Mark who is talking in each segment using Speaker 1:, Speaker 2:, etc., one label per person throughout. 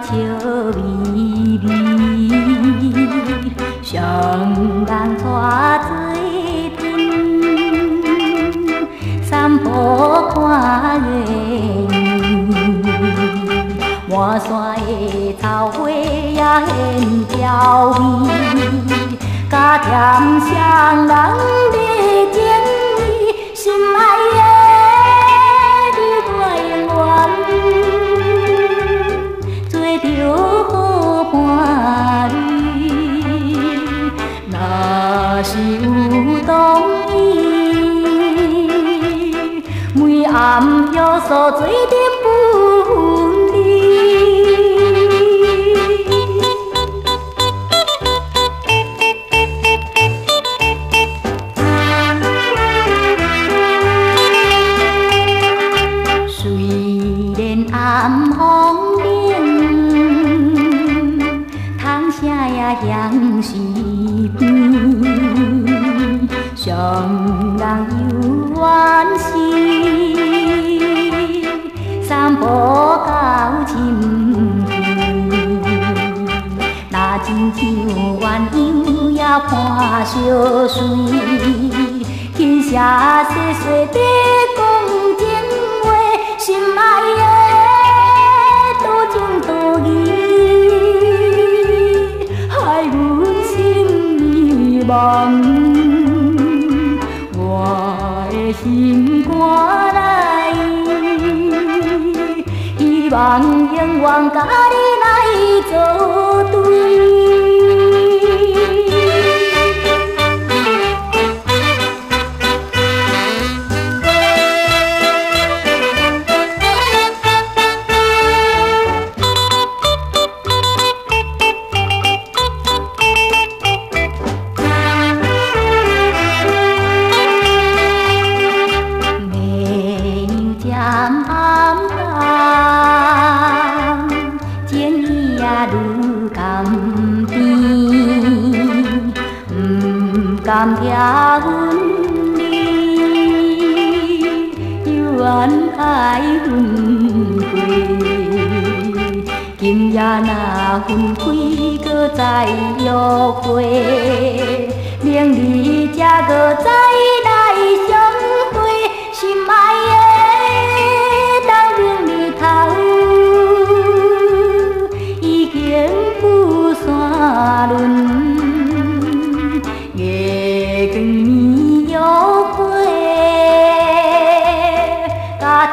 Speaker 1: 笑眯眯，上岸抓水瓶，散步看月圆，满山的草花也很娇美，甲甜香人。暗药所醉的分离，虽然暗风冷，窗声也响是上人有怨心。步到深处，那亲像鸳鸯也伴相随，轻声细细地我的心肝内。希望永远甲你来作对。甘听阮离，怨爱分开。今夜若分开，搁再约会，明日才搁再来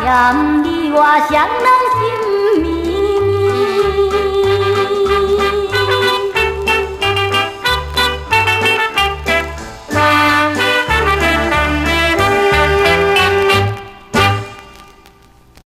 Speaker 1: 甜蜜我想能。